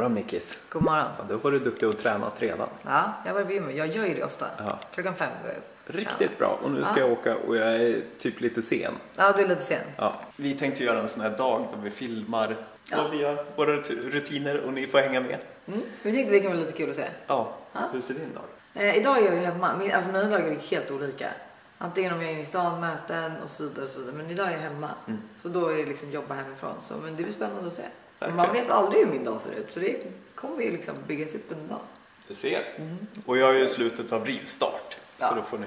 Morgon Mickis. God morgon. Fan, då var du duktig och tränat redan. Ja, jag var gymmet. Jag gör ju det ofta. Ja. Klockan fem går jag upp. Riktigt bra. Och nu ska jag åka och jag är typ lite sen. Ja, du är lite sen. Ja. Vi tänkte göra en sån här dag där vi filmar vad vi gör, våra rut- rutiner och ni får hänga med. Mm. Vi tänkte det kan vara lite kul att se. Ja, hur ser din dag? Eh, idag är jag ju hemma. Min, alltså mina dagar är helt olika. Antingen om jag är inne i stan, möten och så vidare. Och så vidare. Men idag är jag hemma. Så då är det liksom jobba hemifrån. Så, men det blir spännande att se. Men man Verkligen. vet aldrig hur min dag ser ut. Så det kommer ju liksom byggas upp under dagen. Du ser. Och jag är ju i slutet av rivstart. Så Ja. då får ni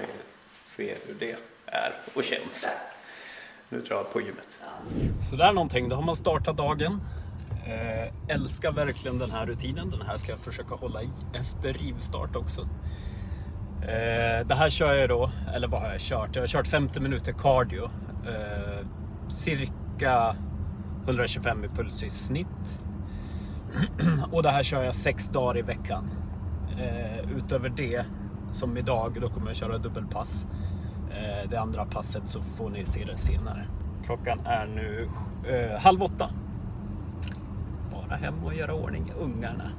se hur det är och känns. Nu drar jag på gymmet. Så där någonting, då har man startat dagen. Eh, älskar verkligen den här rutinen. Den här ska jag försöka hålla i efter rivstart också. Eh, det här kör jag då, eller vad har jag kört? Jag har kört 50 minuter cardio. Eh, cirka 125 i puls i snitt. Och det här kör jag sex dagar i veckan. Eh, utöver det, som idag, då kommer jag köra dubbelpass. Eh, det andra passet så får ni se det senare. Klockan är nu eh, halv åtta. Bara hem och göra ordning ungarna.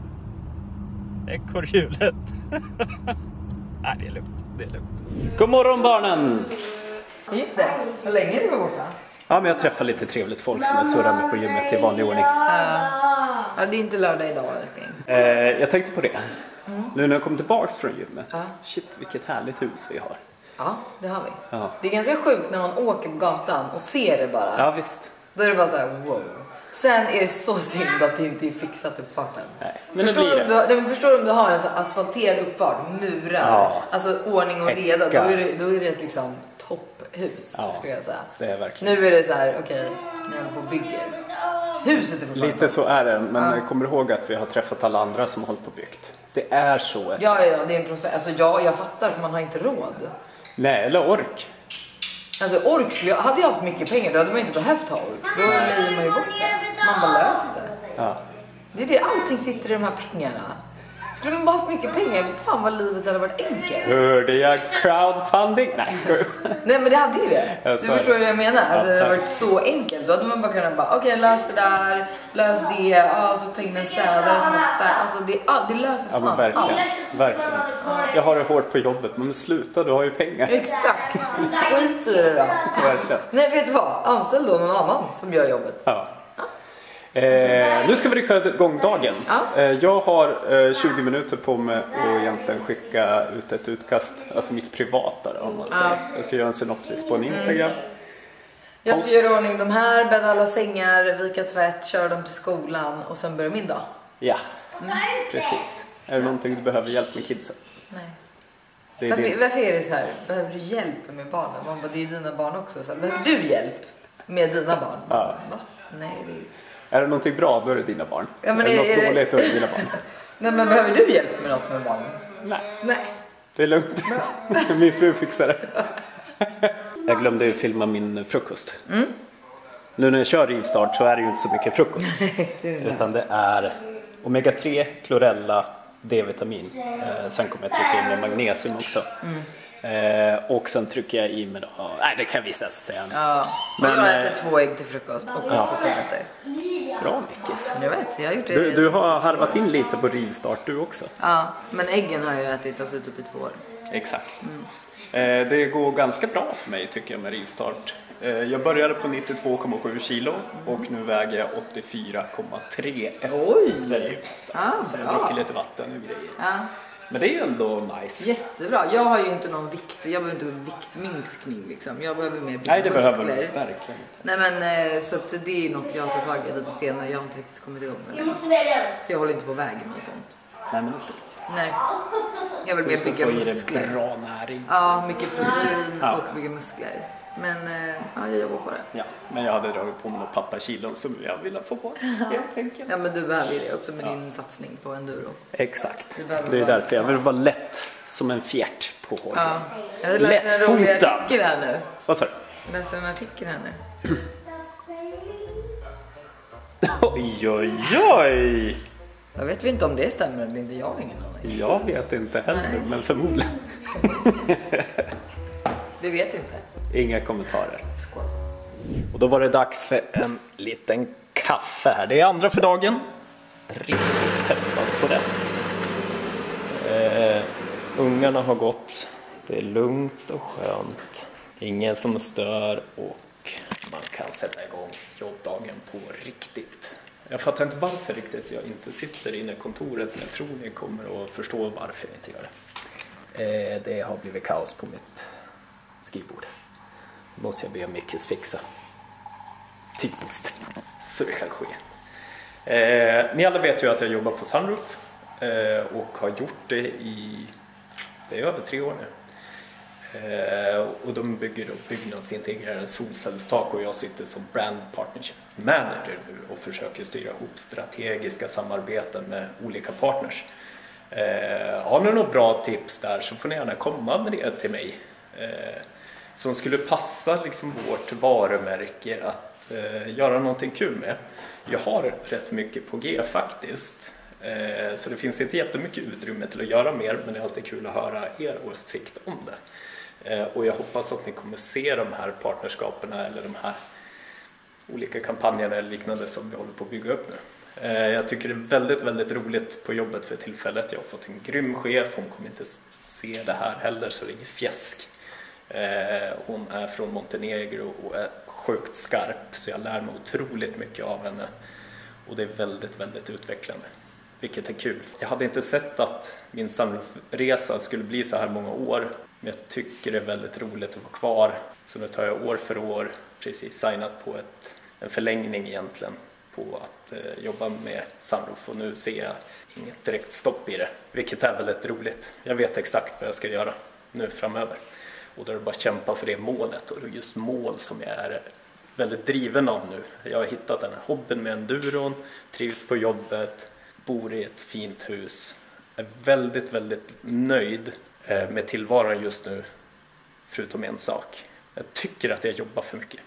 Ekorrhjulet. Nej, det är lugnt. Det är lugnt. God morgon barnen! Hur gick det? Hur länge du var borta? Ja, men jag träffar lite trevligt folk som jag surrar med på gymmet i vanlig ordning. Ja, det är inte lördag idag älskling. Eh, jag tänkte på det. Nu när jag kom tillbaks från gymmet. Ja. Shit, vilket härligt hus vi har. Ja, det har vi. Ja, Det är ganska sjukt när man åker på gatan och ser det bara. ja visst. Då är det bara så här, wow. Sen är det så synd att det inte är fixat uppfarten. Nej, men det förstår, blir du om du, det. har- nej, men förstår du om du har en så asfalterad uppfart, murar, Ja. alltså ordning och reda. Då är, det, då är det liksom topphus Ja. skulle jag säga. Det är verkligen. Nu är det så här, okej, ni håller på och bygger. Huset är fortfarande Lite så är det, men Ja. kommer ihåg att vi har träffat alla andra som har hållit på och byggt. Det är så. ett- Ja, ja, det är en process. Alltså ja, jag fattar för man har inte råd. Nej, eller ork. Alltså ork skulle jag, hade jag haft mycket pengar då hade man inte behövt ha ork. Då lejer man ju bort det. Man bara löst det. Ja. Det är det, allting sitter i de här pengarna. Skulle man bara haft mycket pengar, fan vad livet hade varit enkelt. Hörde jag crowdfunding? Nej, ska jag... Nej men det hade ju det. Du förstår vad jag menar? Alltså, Ja, det hade varit så enkelt. Då hade man bara kunnat bara, okej lös det där, lös det, ja, så ta in en städare som har. Alltså det, all, det löser Ja, fan men verkligen. allt. verkligen. Jag har det hårt på jobbet, men sluta, du har ju pengar. Exakt. Skit i det då. Verkligen. Nej vet du vad? Anställ då någon annan som gör jobbet. Ja. Eh, nu ska vi rycka igång dagen. Ja. Eh, jag har eh, 20 minuter på mig att egentligen skicka ut ett utkast, alltså mitt privata då, om man säger. Jag ska göra en synopsis på en Instagram. Jag ska göra i ordning de här, bädda alla sängar, vika tvätt, köra dem till skolan och sen börjar min dag. Ja, precis. Är det någonting du behöver hjälp med kidsen? Nej. Det är Varför, din. varför är det så här? Behöver du hjälp med barnen? Man bara, det är ju dina barn också. Så här, behöver du hjälp med dina barn? Ja. Va? Nej, det är... Är det någonting bra, då är det dina barn. Ja, men är det något är det- dåligt, då är det dina barn. Nej, men behöver du hjälp med något med barnen? Nej, Nej. det är lugnt. Min fru fixar det. Jag glömde ju filma min frukost. Mm. Nu när jag kör rivstart så är det ju inte så mycket frukost. Utan det är Omega 3, klorella, D-vitamin. Eh, sen kommer jag trycka in med magnesium också. Mm. Eh, och sen trycker jag i med då, nej det kan jag visa sen. Ja. Men, jag eh, äter två ägg till frukost och Ja. två tabletter. Bra Mickis. Jag vet, jag har gjort det. Du, du har harvat in lite på rivstart du också. Ja, men äggen har jag ätit alltså typ i två år. Exakt. Mm. Eh, det går ganska bra för mig tycker jag med rivstart. Eh, jag började på 92,7 kilo och nu väger jag 84,3 efter Oj! Ja, Så jag har druckit lite vatten och grejer. Ja, Men det är ju ändå nice. jättebra. Jag har ju inte någon vikt, jag behöver inte viktminskning liksom. Jag behöver mer Nej det behöver muskler. du verkligen inte. Nej men eh, så att det är något jag tar tag i lite senare. Jag har inte riktigt kommit igång med det. Så jag håller inte på mig och sånt. Nej men det ska du Nej. Jag vill Du mer ska bygga få i dig muskler. bra näring. Ja, mycket protein Ja. och bygga muskler. Men eh, ja, jag jobbar på det. Ja, men jag hade dragit på mig några pappakilon som jag ville få bort helt enkelt. Ja men du behöver ju det också med din satsning på enduro. Exakt. Det är därför jag vill vara lätt som en fjärt på håll. Ja. Jag läser en rolig artikel här nu. Vad sa du? Jag läser en artikel här nu. Oj, oj, oj! Jag vet vi inte om det stämmer eller inte. Jag har ingen aning. Jag vet inte heller, Nej. men förmodligen. Vi vet inte. Inga kommentarer. Skål. Och då var det dags för en liten kaffe här. Det är andra för dagen. Riktigt peppad på det. Eh, ungarna har gått. Det är lugnt och skönt. Ingen som stör och man kan sätta igång jobbdagen på riktigt. Jag fattar inte varför riktigt jag inte sitter inne i kontoret men jag tror ni kommer att förstå varför jag inte gör det. Eh, det har blivit kaos på mitt skrivbord. Det måste jag be Mickes fixa. Typiskt. Så det kan ske. Eh, ni alla vet ju att jag jobbar på Sunroof eh, och har gjort det i det är över tre år nu. Eh, och de bygger då byggnadsintegrerade solcellstak och jag sitter som brand partnership manager nu och försöker styra ihop strategiska samarbeten med olika partners. Eh, har ni några bra tips där så får ni gärna komma med det till mig. Eh, som skulle passa liksom vårt varumärke att eh, göra någonting kul med. Jag har rätt mycket på G faktiskt. Eh, så det finns inte jättemycket utrymme till att göra mer men det är alltid kul att höra er åsikt om det. Eh, och jag hoppas att ni kommer se de här partnerskaperna eller de här olika kampanjerna eller liknande som vi håller på att bygga upp nu. Eh, jag tycker det är väldigt, väldigt roligt på jobbet för tillfället. Jag har fått en grym chef, hon kommer inte se det här heller så det är inget fjäsk. Eh, hon är från Montenegro och är sjukt skarp så jag lär mig otroligt mycket av henne och det är väldigt, väldigt utvecklande vilket är kul. Jag hade inte sett att min Sunroof-resa skulle bli så här många år, men jag tycker det är väldigt roligt att vara kvar. Så nu tar jag år för år precis signat på ett, en förlängning egentligen på att eh, jobba med Sunroof och nu ser jag inget direkt stopp i det, vilket är väldigt roligt. Jag vet exakt vad jag ska göra nu framöver och då är det bara att kämpa för det målet och det är just mål som jag är väldigt driven av nu. Jag har hittat den här hobbyn med enduron, trivs på jobbet, bor i ett fint hus, är väldigt, väldigt nöjd eh, med tillvaron just nu, förutom en sak. Jag tycker att jag jobbar för mycket.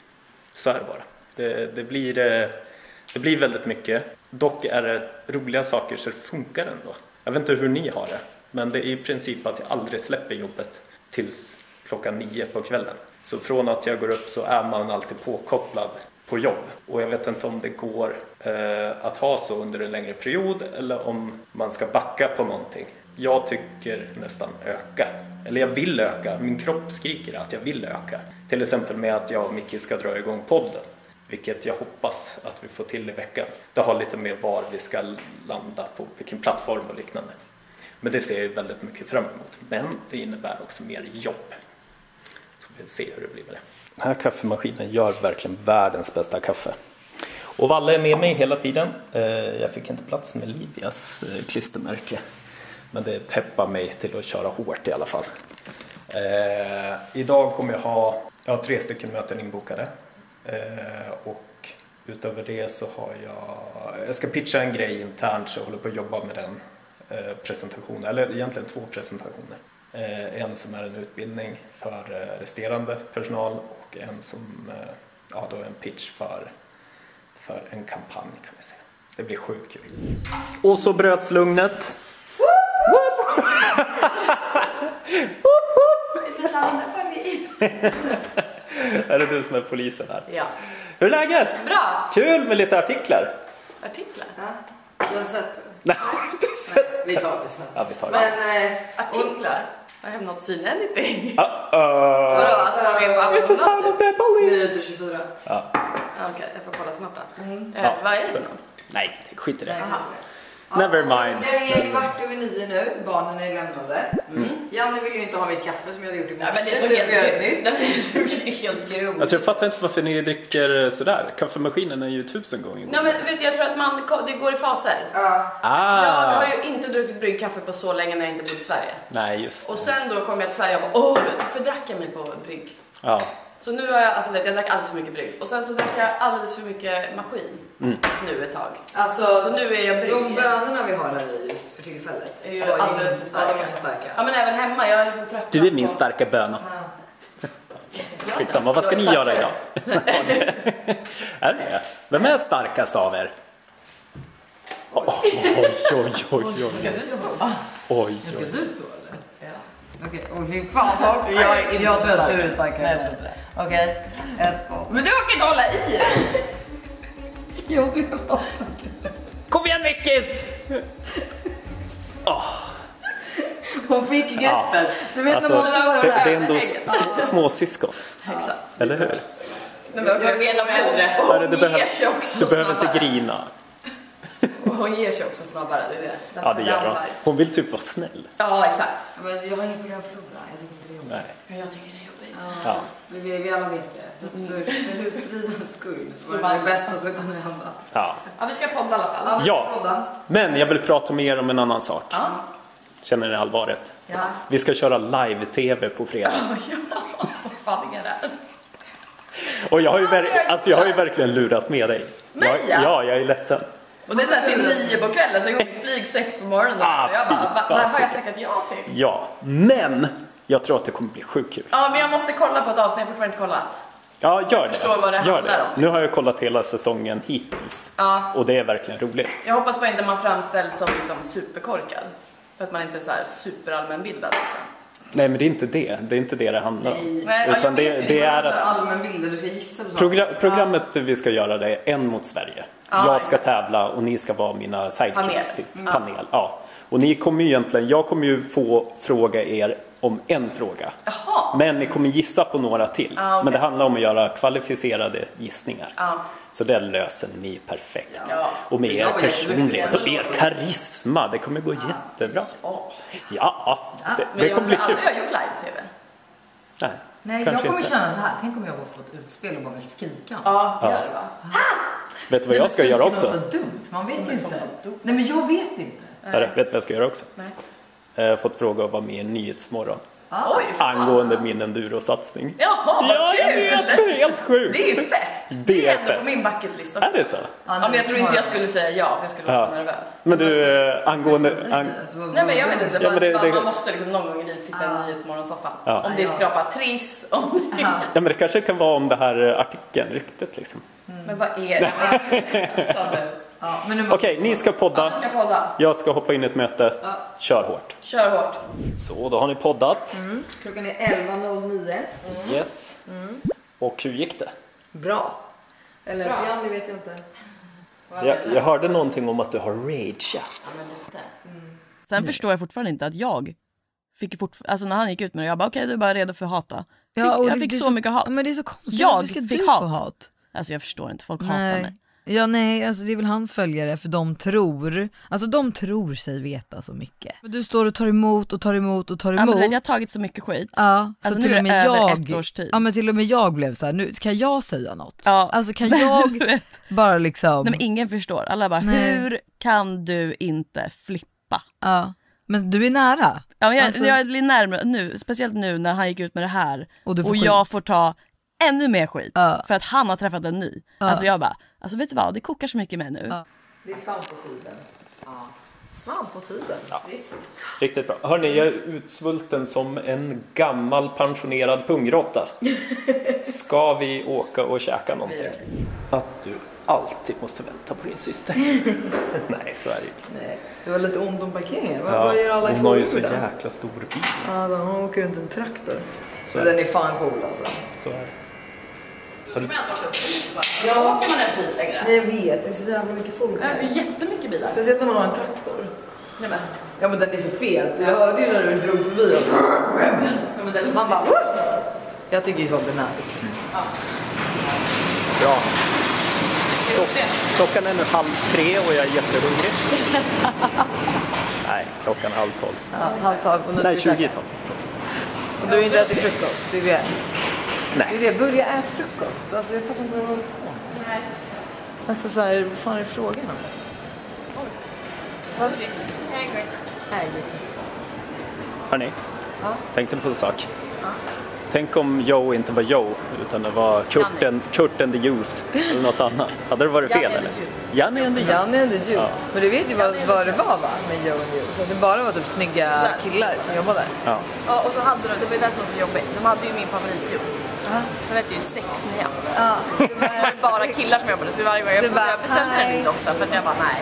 Så är det bara. Det, det, blir, eh, det blir väldigt mycket. Dock är det roliga saker så det funkar ändå. Jag vet inte hur ni har det, men det är i princip att jag aldrig släpper jobbet tills klockan nio på kvällen. Så från att jag går upp så är man alltid påkopplad på jobb. Och jag vet inte om det går eh, att ha så under en längre period eller om man ska backa på någonting. Jag tycker nästan öka. Eller jag vill öka. Min kropp skriker att jag vill öka. Till exempel med att jag och Micke ska dra igång podden. Vilket jag hoppas att vi får till i veckan. Det har lite med var vi ska landa på, vilken plattform och liknande. Men det ser jag väldigt mycket fram emot. Men det innebär också mer jobb. Se hur det blir med det. Den här kaffemaskinen gör verkligen världens bästa kaffe. Och Valle är med mig hela tiden. Eh, jag fick inte plats med Livias eh, klistermärke. Men det peppar mig till att köra hårt i alla fall. Eh, idag kommer jag ha, jag har tre stycken möten inbokade. och utöver det så har jag, jag ska pitcha en grej internt så jag håller på att jobba med den presentationen, eller egentligen två presentationer. En som är en utbildning för resterande personal och en som ja, då är en pitch för, för en kampanj kan vi säga. Det blir sjukt kul. Och så bröts lugnet. är det du som är polisen här? Ja. Hur är läget? Bra! Kul med lite artiklar. Artiklar? Ja. Du har inte sett det? Nej, inte sett Vi tar det sen. Ja, vi tar det. Men eh, artiklar? I have not seen anything. Uh -oh. Vadå? Alltså var med på It's sound of the police. 9-24. Ja. Okej, okay, jag får kolla snart då. Mm. Eh, Ja, vad är det för något? Nej, skit i det. Jaha. Never mind. Det är kvart över nio nu, barnen är lämnade. Mm. Janne vill ju inte ha mitt kaffe som jag hade gjort i morse. Ja, men det så får göra ett helt, nytt. det såg helt grymt Alltså jag fattar inte varför ni dricker sådär. Kaffemaskinen är ju tusen gånger Nej men vet du, jag tror att man, det går i faser. Ja. Ah! Jag har ju inte druckit bryggkaffe på så länge när jag inte bodde i Sverige. Nej, just Och det. sen då kom jag till Sverige och bara åh, varför drack jag mig på brygg? Ja. Så nu har jag, alltså vet, jag drack alldeles för mycket brygg. Och sen så drack jag alldeles för mycket maskin Mm. nu ett tag. Alltså, Så nu är jag brygg. de bönorna vi har här i just för tillfället Är ju var alldeles för starka. Ja, de är för starka. Ja men även hemma, jag är liksom trött Du är min på- starka böna. Ja. Skitsamma, vad ska ni göra idag? är det? Vem är starkast av er? Oj, oj, oj, oj, oj. Ska du stå? oj, Ska oj. du stå eller? Ja. Okej, okay. fy fan vad Jag är inte Jag tror att du är starkare. Nej, jag tror inte det. Okej, ett, två. Men du orkar inte hålla i det! Jobbiga var. Kom igen Mickis! Hon fick greppet. Du vet Alltså, när man får det, det det är ändå småsyskon, Exakt. eller hur? Men jag menar äldre. Hon Du, ger behöver, sig också du behöver snabbare. inte grina. Hon ger sig också snabbare, det är det. That's Ja, det gör hon. Hon vill typ vara snäll. Ja, exakt. Men jag har inget program att förlora. Jag tycker inte det är jobbigt. Nej. Ja, jag tycker det är. Ja. Vi, vi, vi alla vet det. Så för, för husfridens skull så var det det bästa som kunde hända. Ja. Ja, vi ska podda i alla fall. Ja. Podda. Men jag vill prata mer om en annan sak. Ja. Känner ni allvaret? Ja. Vi ska köra live-tv på fredag. Vad fan är det? Och jag har ju, ver- alltså, jag har ju verkligen lurat med dig. Mig, ja? ja, jag är ledsen. Och det är såhär till nio på kvällen så jag går mitt flyg sex på morgonen. Ah, och jag bara, va, vad har jag tackat ja till? Ja, men jag tror att det kommer bli sjukt kul. Ja, men jag måste kolla på ett avsnitt, jag har fortfarande inte kollat. Ja, gör det. förstår vad det gör handlar det. om. Nu har jag kollat hela säsongen hittills. Ja. Och det är verkligen roligt. Jag hoppas bara inte man framställs som liksom superkorkad. För att man inte är så här superallmänbildad liksom. Nej, men det är inte det. Det är inte det det handlar om. Nej, ja, Utan jag det, vet ju. det är att allmänbilder, du ska gissa på saker. progra- programmet vi ska göra det är en mot Sverige. Ja, jag ska exakt. tävla och ni ska vara mina sidekicks. Panel. Typ. Mm. Panel. Ja. Och ni kommer ju egentligen, jag kommer ju få fråga er om en fråga. Jaha! Men ni kommer gissa på några till. Ah, okej. Men det handlar om att göra kvalificerade gissningar. Ja. Så det löser ni perfekt. Ja. Och med Jag er personlighet och er karisma. Det kommer gå jättebra. Ja. Ja, det, Men det jag kommer bli har kul. aldrig gjort live-tv. Nej, Nej, jag kanske kommer inte. känna så här. Tänk om jag bara får ett utspel och bara vill skrika. Ja, Ja. gör det va? Vet du vad jag ska göra också? Det är så dumt. Man vet ju Men inte. Nej, men jag vet inte. Vet du vad jag ska göra också? Nej. Har fått fråga att vara med i Nyhetsmorgon. Fan. Angående min endurosatsning. Jaha, vad Ja, kul! vet! Helt sjukt! Det är ju fett! Det är ändå fett. på min bucketlist också. Är det så? Ja, men jag tror inte jag skulle säga ja, för jag skulle vara Ja. nervös. Men du, eh, angående... Ang Nej men jag vet inte, Ja, men det- bara, det- man måste liksom någon gång i livet sitta i en nyhetsmorgonsoffa. Ja. Om det är skrapa triss, om det. Ja. ja, men det kanske kan vara om det här eh, artikeln, ryktet liksom. Men vad är det? Alltså. Ja, Okej, ni ska Ja, podda. vi ska podda. Jag ska hoppa in i ett möte. Kör hårt. Kör hårt. Så, då har ni poddat. Klockan är 11.09. Yes. Och hur gick det? Bra. Eller för Janni vet jag inte. Jag, jag hörde någonting om att du har rageat. Sen förstår jag fortfarande inte att jag fick fort... Alltså när han gick ut med det, jag bara okej du är bara redo för att hata. Fick, Ja, och jag fick så, så- mycket hat. Ja, men det är så konstigt. Jag fick du hat. få hat? Alltså jag förstår inte, folk hatar Nej. mig. Ja nej, alltså det är väl hans följare för de tror, alltså de tror sig veta så mycket. Du står och tar emot och tar emot och tar Ja, emot. men du vet, jag har tagit så mycket skit. Ja, så Alltså, nu till och med jag, ett års tid. ja men till och med jag blev så här, nu kan jag säga något? Ja. Alltså kan jag bara liksom, Nej men ingen förstår. Alla bara, Nej. hur kan du inte flippa? ja. Men du är nära. Ja, men jag, Alltså- jag blir närmare nu, speciellt nu när han gick ut med det här Och du får och jag får ta ännu mer skit Ja. för att han har träffat en ny. Alltså jag bara, alltså vet du vad, det kokar så mycket med nu. Ja. Det är fan på tiden. Ja. Fan på tiden. Visst. Riktigt bra. Hörni, jag är utsvulten som en gammal pensionerad pungråtta. Ska vi åka och käka någonting? Att du alltid måste vänta på din syster. Nej, så är det ju. Nej, det var lite ont om parkeringen. Vad, Ja, vad gör alla i hon har ju så förorten? jäkla stor bil. Ja, de åker runt en traktor. Så den är fan cool alltså. Så är det. Ja. åker man ens dit längre? Nej, jag vet, det är så jävla mycket folk Det är här. ju jättemycket bilar. Speciellt när man har en traktor. Nej, men, Ja men den är så fet. Jag hörde ju när du drog förbi ja, men den, Man bara Jag tycker ju sånt är nice. Klock- Klockan är nu halv tre och jag är jättehungrig. Nej, klockan är halv tolv. Ja, halv tolv och nu ska Nej, 20 i tolv. Och du har inte ätit frukost. Det är det. Det är Nej. det. Börja äta frukost. Alltså jag fattar inte vad du håller på med. Alltså så här, vad fan är frågan om? Vad? Hangry. Hörni, Ja. tänkte på en sak. Tänk om Joe inte var Joe utan det var Kurt and, Kurt and the Juice eller något annat. Hade det varit fel Janne eller? the. Janne and the Juice. Janne and the Juice. Ja. Men du vet ju vad, vad det var va? Med Joe and Juice. Att det bara var typ snygga killar som jobbade där. Ja. ja, och så hade de, det var ju det som var så jobbigt, de hade ju min favoritjuice. Jag vet ju sex nya. Ja, så Det var bara killar som jobbade så varje gång jag, jag beställde den inte ofta för att jag bara nej.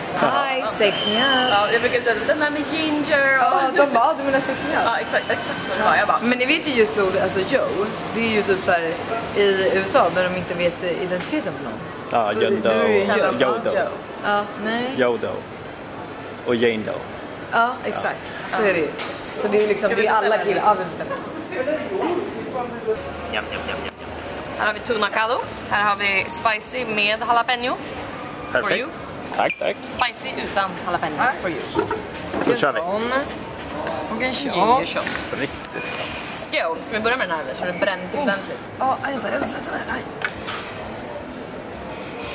Hi, sex up. Ja, jag brukar säga den där med ginger och... Ja, de bara, "Ah, du menar sex up? Ja, exakt, exakt så det var. Jag bara, Men ni vet ju just ordet, alltså Joe, det är ju typ så här i USA när de inte vet identiteten på någon. Ja, det. Yodo. Joe. Ja, nej. Yodo. Och Jane Doe. Ja, exakt. Så är det ju. Så det är liksom, det är alla killar. Ja, vi bestämmer. Här har vi tunacado. Här har vi spicy med jalapeno. For Perfekt. you. Tack, tack. Spicy utan jalapeno. For you. Då kör vi. Sån. Och en gingershot. Riktigt. Skål! Ska vi börja med den här eller? Så det bränner till ordentligt. Ja, vänta, jag måste sätta mig.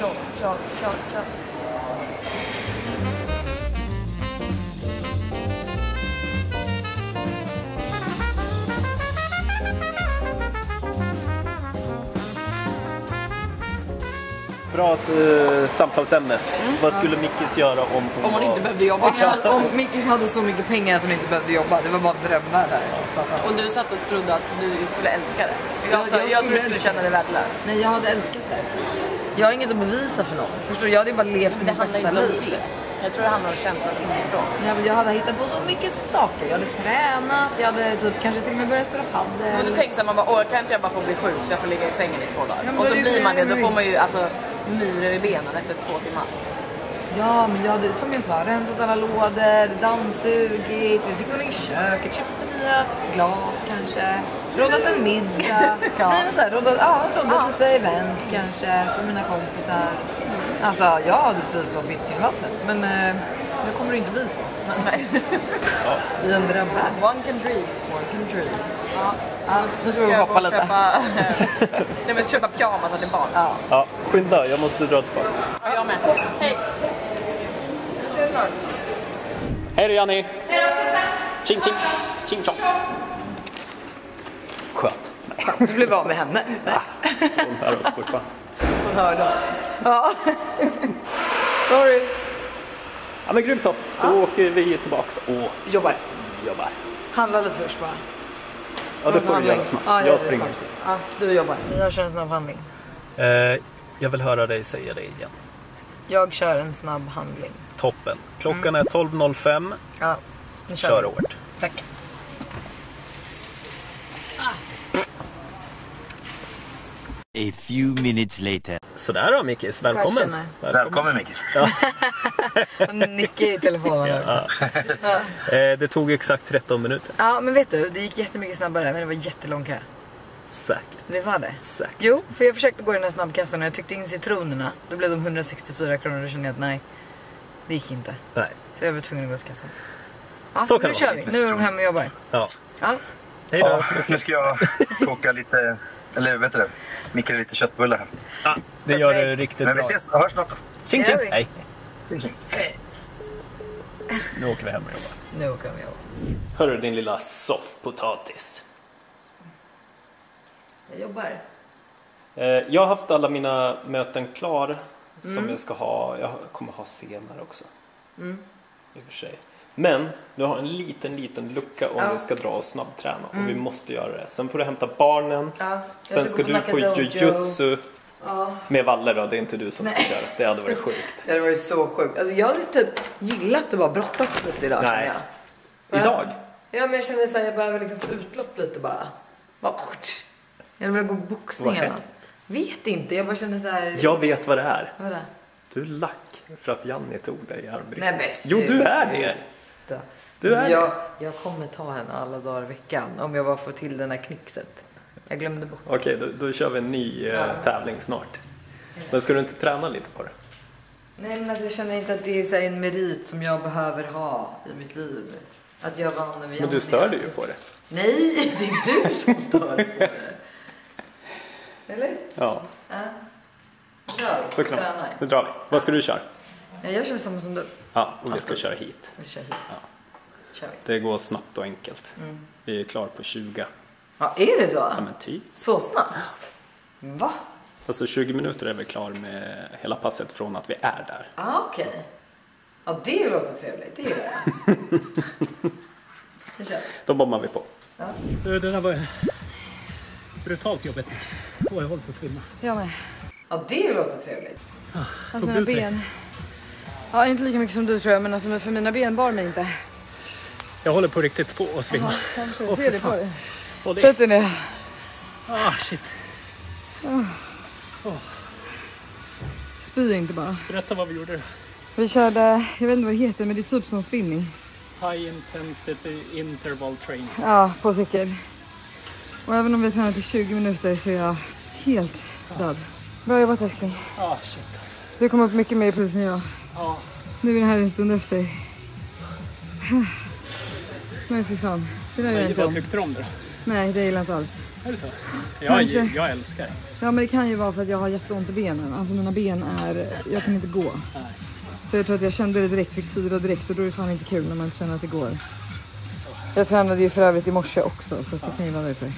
Shot, shot, shot, shot. Bra eh, samtalsämne. Vad skulle Mickis göra om hon, Om hon var- inte behövde jobba. Om, om Mickis hade så mycket pengar att hon inte behövde jobba, det var bara drömmar där. Och du satt och trodde att du skulle älska det. Ja, Jag, jag jag, tror skulle du skulle känna dig värdelös. Nej, jag hade älskat det. Jag har inget att bevisa för någon. Förstår du? Jag hade ju bara levt Det mitt handlar bästa inte om liv. det. Jag tror det handlar om känslan inifrån. Ja, men jag hade hittat på så mycket saker. Jag hade tränat, jag hade typ kanske till och med börjat spela padel. Men du tänker såhär, man bara, åh kan inte jag bara få bli sjuk så jag får ligga i sängen i två dagar? men och så det blir man det, då får man ju alltså myror i benen efter två timmar. Ja, men jag hade som jag sa rensat alla lådor, dammsugit, vi fixade i köket, köpte nya glas kanske, roddat en middag. Ja. Nej, men så här, roddat, ja, roddat lite event kanske för mina kompisar. Alltså, jag hade trivts som fisken i vattnet, men eh, nu kommer det inte bli så. Nej. I en drömvärld. One can dream. One can dream. Ja. Ja, nu ska vi jag hoppa lite. Köpa, nej men jag ska köpa pyjamasar till barn. Ja. Ja, skynda. Jag måste dra tillbaka. Och jag med. Hej! Vi ses snart. Hej då Janni! Ching ching! Ching chong! Skönt. Nej, Så blev vi av med henne. Nej, hon hör oss fortfarande. hon hörde oss. Ja. Sorry. Ja men grymt topp. Då åker vi tillbaks och Jobbar. jobbar. Handla lite först bara. Ja det får du göra snabbt. Ja, Jag det springer. snabbt. Ja, du jobbar. Jag kör en snabb handling. Eh, jag vill höra dig säga det igen. Jag kör en snabb handling. Toppen. Klockan är 12.05. Ja, nu kör, Kör hårt. Tack. A few minutes later. Sådär då Mickis, välkommen. Mycket. Välkommen Mickis. Och nickar i telefonen också. Eh, det tog exakt 13 minuter. Ja, men vet du, det gick jättemycket snabbare men det var jättelång kö. Säkert. Det var det. Säkert. Jo, för jag försökte gå i den här snabbkassan och jag tyckte in citronerna. Då blev de 164 kronor och då kände jag att nej, det gick inte. Nej. Så jag var tvungen att gå till kassan. Ja, Så kan nu det kör vara. vi. Nu är de hemma och jobbar. Ja. Ja. Hej då. Ja, nu ska jag koka lite, eller vet du det, mikra lite köttbullar här. Ah, det gör Perfekt. riktigt Men vi bra. ses och hörs snart. Tjing tjing. Hej. Tjing, tjing. Nu åker vi hem och jobbar. Nu åker vi jobba. Hörru din lilla soffpotatis. Jag jobbar. Eh, jag har haft alla mina möten klar Mm. som jag ska ha. Jag kommer ha senare också. I och för sig. Men du har en liten, liten lucka om Ja. Mm. vi ska dra och snabbträna och vi måste göra det. Sen får du hämta barnen. Ja, Sen ska du på jujutsu Ja. med Valle då. Det är inte du som ska köra. Det hade varit sjukt. Det hade varit så sjukt. Alltså jag hade typ gillat att bara brottats lite idag Nej. jag. Idag? Ja men jag känner såhär, jag behöver liksom få utlopp lite bara. bara jag velat gå boxning eller. Vet inte, jag bara känner såhär. Jag vet vad det är. Vad är det? Du är lack för att Janni tog dig i. Nej, men Jo, du är det. Du är jag, jag kommer ta henne alla dagar i veckan om jag bara får till den här knixet. Jag glömde bort. Okej, då, då kör vi en ny eh, Ja. tävling snart. Men ska du inte träna lite på det? Nej men alltså jag känner inte att det är så här en merit som jag behöver ha i mitt liv. Att jag vann över Men du stör dig ju på det. Nej, det är du som stör på det. Eller? Ja, Ja. Kör vi. så Tränar. Nu drar vi. Vad ska du köra? Jag kör samma som du. Ja, och vi ska köra hit. Vi kör hit. Ja. Kör vi. Det går snabbt och enkelt. Mm. Vi är klar på 20. Ja, är det så? Ja, men typ. Så snabbt? Va? Alltså 20 minuter är vi klar med hela passet från att vi är där. Ja, ah, okej. Ja, det låter trevligt. Det gillar jag. Nu kör vi. Då bombar vi på. Ja. Du, det där var brutalt jobbigt. Åh, jag håller på att svimma. Jag med. Ja, det låter trevligt. Alltså Tog mina du ut dig? ben. Ja, inte lika mycket som du tror jag, men alltså för mina ben bar mig inte. Jag håller på riktigt på att svimma. Jag Åh, ser det på dig. Det, Sätt dig ner. ah, shit. Spy inte bara. Berätta vad vi gjorde. Vi körde, jag vet inte vad det heter, men det är typ som spinning. High intensity interval training. Ja, på cykel. Och även om vi tränat i 20 minuter så är jag helt död. Bra jobbat älskling. Ah, shit. Du kom upp mycket mer i puls än jag. Ja. Nu är det här en stund efter. Men fy fan, det där gör jag inte vad om. tyckte du om det då? Nej, det gillar jag inte alls. Är det så? Jag, Kanske. jag älskar det. Ja, men det kan ju vara för att jag har jätteont i benen. Alltså mina ben är, jag kan inte gå. Nej. Så jag tror att jag kände det direkt, fick syra direkt och då är det fan inte kul när man inte känner att det går. Jag tränade ju för övrigt i morse också så att det kan ju vara därför.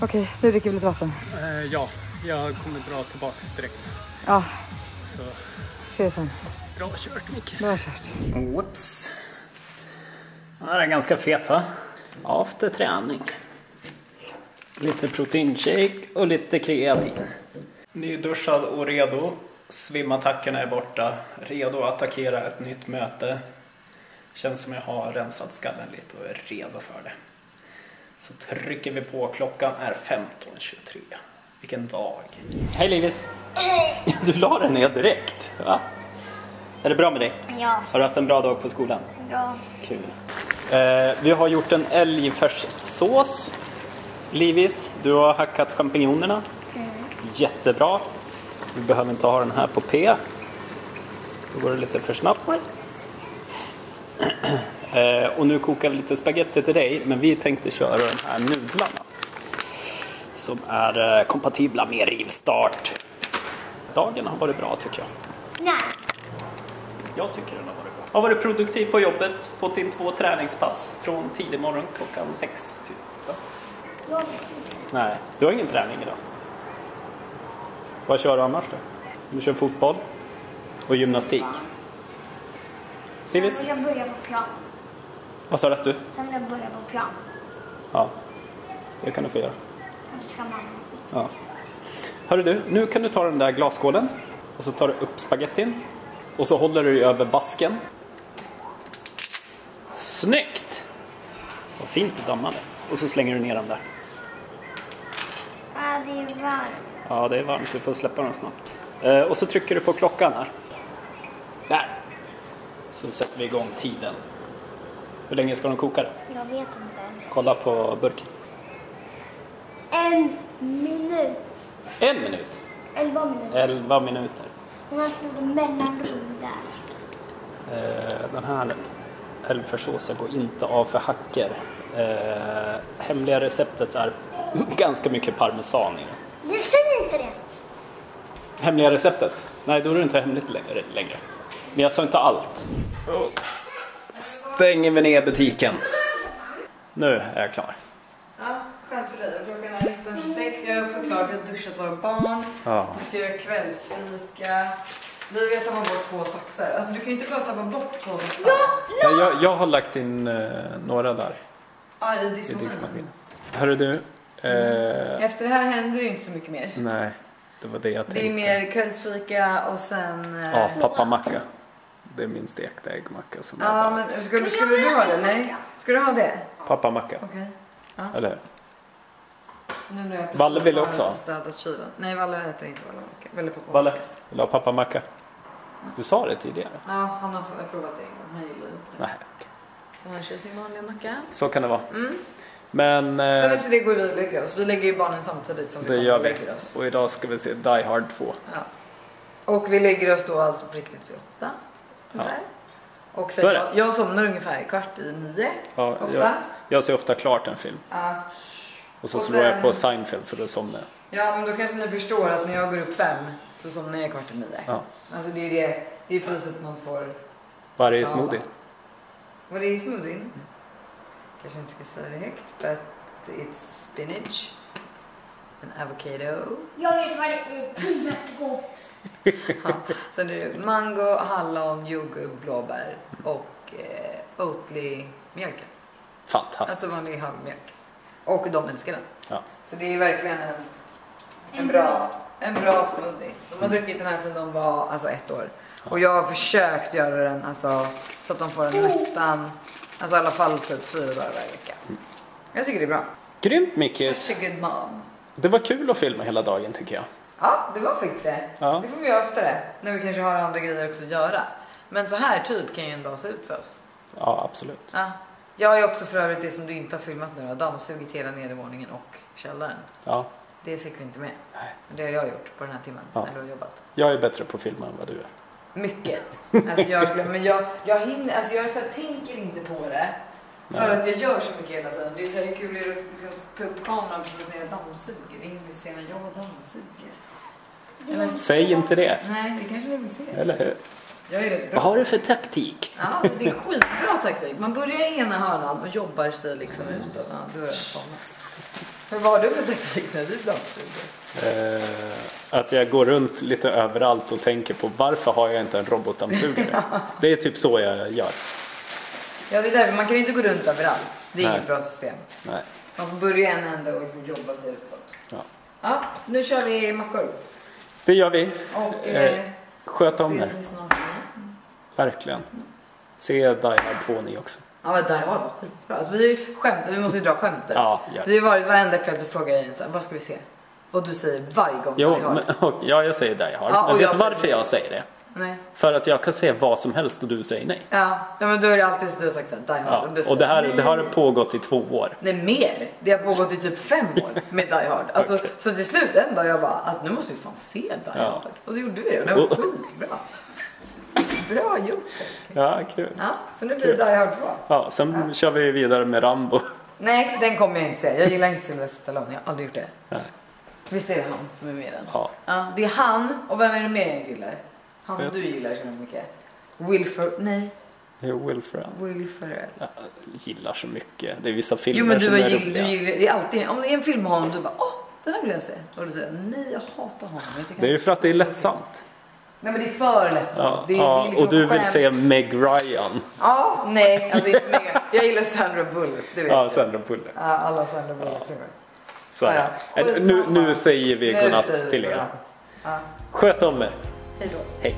Okej, nu dricker vi lite vatten. Eh, ja, jag kommer dra tillbaks direkt. Ja, Så ses sen. bra kört Micke. Bra kört. Whoops. Den här är ganska fet va? After träning. Lite proteinshake och lite kreatin. Nyduschad och redo. Svimattackerna är borta. Redo att attackera ett nytt möte. Känns som jag har rensat skallen lite och är redo för det. Så trycker vi på. Klockan är 15.23. Vilken dag. Hej Livis. Du la den ner direkt. Va? Är det bra med dig? Ja, Har du haft en bra dag på skolan? bra. Kul. Eh, vi har gjort en älgfärssås. Livis, du har hackat champinjonerna. Jättebra. Vi behöver inte ha den här på P. Då går det lite för snabbt. Eh, och nu kokar vi lite spaghetti till dig, men vi tänkte köra de här nudlarna. Som är eh, kompatibla med rivstart. Dagen har varit bra tycker jag. Nej, Jag tycker den har varit bra. Har varit produktiv på jobbet. Fått in två träningspass från tidig morgon klockan sex. Typ. Ja. jag. Nej, du har ingen träning idag. Vad kör du annars då? Du kör fotboll och gymnastik. Sen vill jag börja på plan. vad sa du? Sen vill jag börja på plan. Ja, det kan du få göra. Ska fixa. Ja. Hörru du, nu kan du ta den där glasskålen och så tar du upp spagettin och så håller du över vasken. Snyggt! Vad fint det dammade. Och så slänger du ner dem där. Ah, det är varmt. Ja, det är varmt. Du får släppa den snabbt. Eh, och så trycker du på klockan här. Där! Så sätter vi igång tiden. Hur länge ska de koka det? Jag vet inte. Kolla på burken. En minut. En minut. Elva minuter. Elva minuter. Och man slog mellanrum där. Eh, den här älgfärssåsen går inte av för hacker. Eh, hemliga receptet är ganska mycket parmesan i. Det säger inte det. Hemliga receptet? Nej, då är det inte hemligt längre. längre. Men jag sa inte allt. Stänger vi ner butiken. Nu är jag klar. Våra barn. Ja. Nu ska jag göra kvällsfika. Vi vet tappa bort två saxar. Alltså du kan ju inte bara tappa bort två saxar. Nej, Jag, jag har lagt in eh, några där Ja, i diskmaskinen. Hörru du. Eh, Efter det här händer det inte så mycket mer. nej, det var det jag tänkte. Det är mer kvällsfika och sen... eh, Ja, pappamacka. Det är min stekta äggmacka som är Ja, bra. men skulle, skulle du ha det? Nej? Ska du ha det? Pappamacka, Okej. eller hur? Nu när jag precis Valle vill har också ha. städat kylen. Nej, Valle äter inte Vallemacka. Eller pappa. Valle, vill du ha pappamacka? Du sa det tidigare. Ja, han har provat det en gång. Han gillar inte det. Nej, Så han kör sin vanliga macka. så kan det vara. Mm. Men Sen eh, efter det går vi och lägger oss. Vi lägger ju barnen samtidigt som vi det kommer gör och vi. lägger oss. Och idag ska vi se Die Hard 2. Ja. Och vi lägger oss då alltså på riktigt vid åtta. Ungefär. Och Så sen jag, jag somnar ungefär kvart i nio. Ja, Ofta. jag, jag ser ofta klart en film. Ja. Och så Och slår jag sen- på Seinfeld för då somnar jag. ja, men då kanske ni förstår att när jag går upp fem så somnar jag kvart i nio. Ja. Alltså det är det, det är priset man får. Varje Ja. smoothie. Vad är smoothien? Kanske inte ska säga det högt, but it's spinach. En avocado. Jag vet vad det är. Jättegott. Ja. Sen är det mango, hallon, jordgubb, blåbär och eh, Oatly-mjölken. Fantastiskt. Alltså vanlig halvmjölk. Och de den. Ja. Så det är verkligen en, en, bra, en bra smoothie. De har druckit den här sedan de var alltså, ett år. Och jag har försökt göra den alltså, så att de får den nästan, alltså i alla fall typ fyra dagar varje vecka. Jag tycker det är bra. Grymt Mickis! Such a good mom. Det var kul att filma hela dagen tycker jag. Ja, det var faktiskt det. Ja. Det får vi göra oftare. När vi kanske har andra grejer också att göra. Men så här typ kan ju en dag se ut för oss. Ja, absolut. Ja. Jag har ju också för övrigt det som du inte har filmat nu då, dammsugit hela nedervåningen och källaren. Ja, Det fick vi inte med. Nej. Det har jag gjort på den här timmen Ja. när du har jobbat. jag är bättre på att filma än vad du är. Mycket. Alltså jag, men jag, jag, hinner, alltså jag så här, tänker inte på det. För Nej. att jag gör så mycket hela tiden. Det är så här, hur kul är det att liksom, ta upp kameran precis när jag dammsuger? Det är ingen som vill se när jag dammsuger. Eller? Säg inte det, Nej, det kanske ni vill se. eller hur? Jag är rätt Vad bra. har du för taktik? Ja, det är skitbra taktik. Man börjar i ena hörnan och jobbar sig liksom utåt. Ja, då är det. Men vad har du för taktik när du dammsuger? Eh, att jag går runt lite överallt och tänker på varför har jag inte en robotdammsugare? Det är typ så jag gör. Ja, det är därför man kan inte gå runt överallt. Det är Nej. inget bra system. Nej. Man får börja i en ände och liksom jobba sig utåt. Ja. Ja, nu kör vi mackor. Det gör vi. Och Eh, eh, Sköt om er, ses vi snart igen. Verkligen. Se Die Hard 2 ni också. Ja men Die Hard var skitbra. Alltså, vi, skämt, vi måste ju dra skämtet. Ja, gör det. Vi har varit varenda kväll så frågar jag en vad ska vi se? Och du säger varje gång Jo, Die Hard. men, och, ja, jag säger Die Hard. Ja, och men vet du varför jag säger det? Nej. För att jag kan säga vad som helst och du säger nej. Ja, ja, men då är det alltid så du har sagt så här, Die Hard. Ja. du säger Och det här nej. det har pågått i två år. Nej mer. Det har pågått i typ fem år med Die Hard. Alltså, Så till slut en dag jag bara, alltså, nu måste vi fan se Die Ja. Hard. Och det gjorde vi det och det var Och- skitbra. Bra gjort älskling. Ja, kul. Ja, så nu blir det Die Hard 2. Ja, sen kör vi vidare med Rambo. Nej, den kommer jag inte se. Jag gillar inte Sylvester Stallone. Jag har aldrig gjort det. Nej. Visst är det han som är med i den? Ja. Ja, det är han. Och vem är det mer jag inte gillar? Han som Vet- du gillar så mycket. Will Fer... Nej, Jo, Will Ferrell. Will Ferrell. Jag gillar så mycket. Det är vissa filmer Jo men du, som är gill, du roliga. gillar, det är alltid, om det är en film med honom, du bara åh, den här vill jag se. Och du säger nej jag hatar honom. Jag Det är ju för att det är lättsamt. Nej men det är för lätt. Ja, det, ja, det liksom och du vill skämt. se Meg Ryan. Ja, nej, alltså inte mycket. Jag gillar Sandra Bullock, det vet Ja, jag. Sandra Bullock. Ja, alla Sandra Bullock-filmer. Så, Ja, ja. Nu, nu säger vi godnatt till er. Ja, Sköt om er. hej då. Hej.